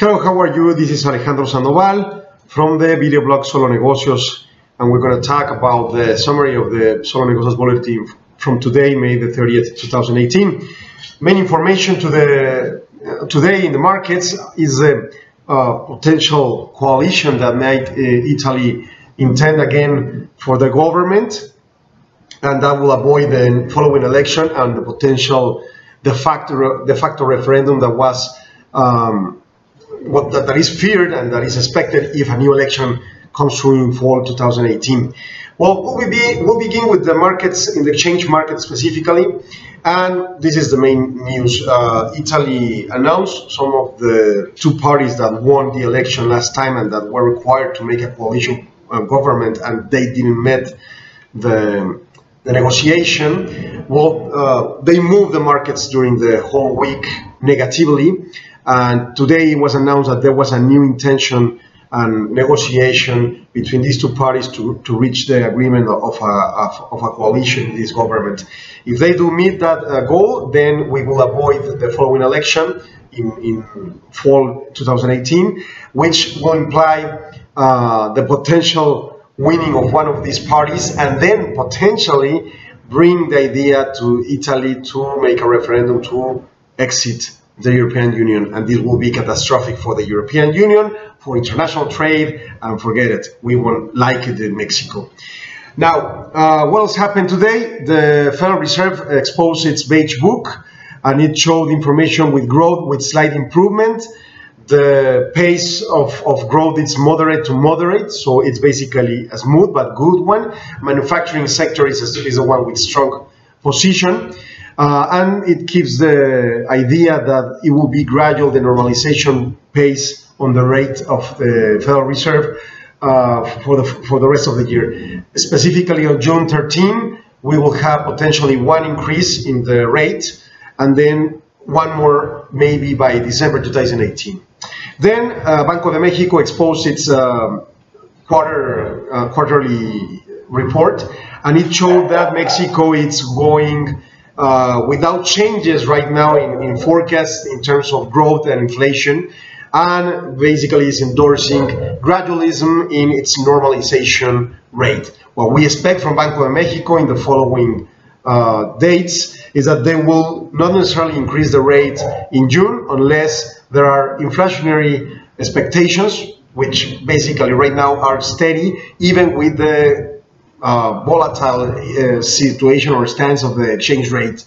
Hello, how are you? This is Alejandro Sandoval from the video blog Solo Negocios, and we're going to talk about the summary of the Solo Negocios Bulletin from today, May the 30th, 2018. Main information to the uh, today in the markets is a uh, potential coalition that might uh, Italy intend again for the government, and that will avoid the following election and the potential de facto de facto referendum that was. Um, what that, that is feared and that is expected if a new election comes through in fall 2018. Well, we'll, be, we'll begin with the markets in the exchange market specifically, and this is the main news. Uh, Italy announced some of the two parties that won the election last time and that were required to make a coalition uh, government, and they didn't met the the negotiation. Well, uh, they moved the markets during the whole week negatively. And today it was announced that there was a new intention and negotiation between these two parties to, to reach the agreement of a, of, of a coalition, this government. If they do meet that uh, goal, then we will avoid the following election in, in fall 2018, which will imply uh, the potential winning of one of these parties and then potentially bring the idea to Italy to make a referendum to exit the European Union, and this will be catastrophic for the European Union, for international trade, and forget it, we won't like it in Mexico. Now, uh, what else happened today? The Federal Reserve exposed its beige book, and it showed information with growth with slight improvement. The pace of, of growth is moderate to moderate, so it's basically a smooth but good one. Manufacturing sector is, is the one with strong position. Uh, and it keeps the idea that it will be gradual, the normalization pace on the rate of the Federal Reserve uh, for, the, for the rest of the year. Specifically on June 13, we will have potentially one increase in the rate and then one more maybe by December 2018. Then uh, Banco de Mexico exposed its uh, quarter, uh, quarterly report and it showed that Mexico is going uh, without changes right now in, in forecasts in terms of growth and inflation, and basically is endorsing gradualism in its normalization rate. What we expect from Banco de Mexico in the following uh, dates is that they will not necessarily increase the rate in June unless there are inflationary expectations, which basically right now are steady, even with the uh, volatile uh, situation or stance of the exchange rate.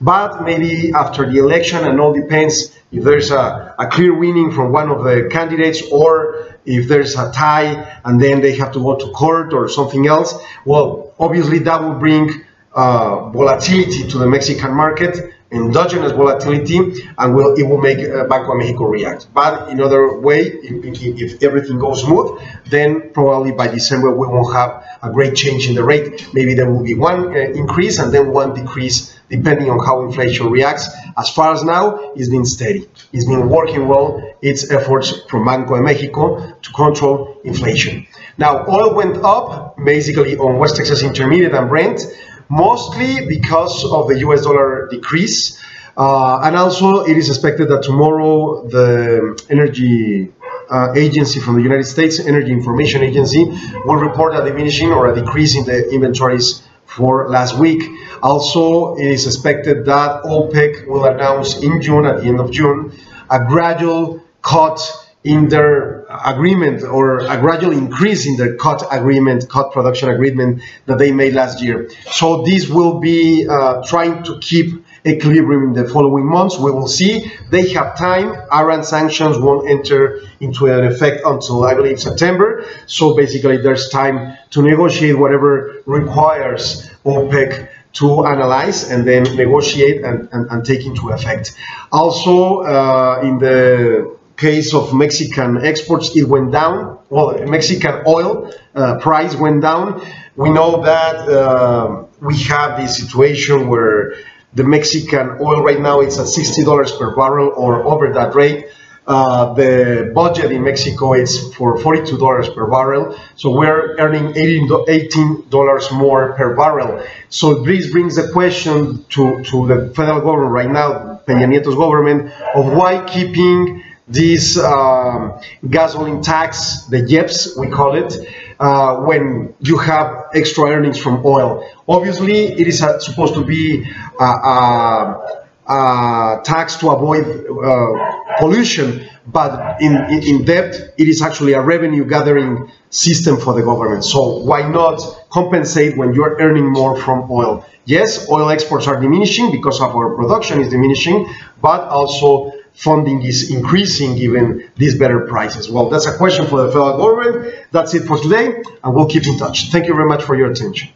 But maybe after the election, and all depends if there's a, a clear winning from one of the candidates or if there's a tie and then they have to go to court or something else. Well, obviously that will bring uh, volatility to the Mexican market endogenous volatility and will it will make uh, Banco de Mexico react. But in other way, if, if, everything goes smooth, then probably by December we won't have a great change in the rate. Maybe there will be one uh, increase and then one decrease depending on how inflation reacts. As far as now, it's been steady. It's been working well, its efforts from Banco de Mexico to control inflation. Now, oil went up basically on West Texas Intermediate and Brent mostly because of the US dollar decrease. Uh, and also, it is expected that tomorrow the energy uh, agency from the United States, Energy Information Agency, will report a diminishing or a decrease in the inventories for last week. Also, it is expected that OPEC will announce in June, at the end of June, a gradual cut in their agreement or a gradual increase in their cut agreement, cut production agreement that they made last year. So this will be uh, trying to keep equilibrium in the following months. We will see. They have time. Iran sanctions won't enter into an effect until I believe September. So basically, there's time to negotiate whatever requires OPEC to analyze and then negotiate and, and, and take into effect. Also, uh, in the case of Mexican exports, it went down. Well, Mexican oil uh, price went down. We know that uh, we have this situation where the Mexican oil right now it's at $60 per barrel or over that rate. Uh, the budget in Mexico is for $42 per barrel. So we're earning $18 more per barrel. So this brings the question to, to the federal government right now, Peña Nieto's government, of why keeping this um, gasoline tax, the IEPS, we call it, uh, when you have extra earnings from oil. Obviously, it is uh, supposed to be a, a, a tax to avoid uh, pollution, but in, in, in depth, it is actually a revenue gathering system for the government. So why not compensate when you're earning more from oil? Yes, oil exports are diminishing because of our production is diminishing, but also funding is increasing given these better prices. Well, that's a question for the federal government. That's it for today, and we'll keep in touch. Thank you very much for your attention.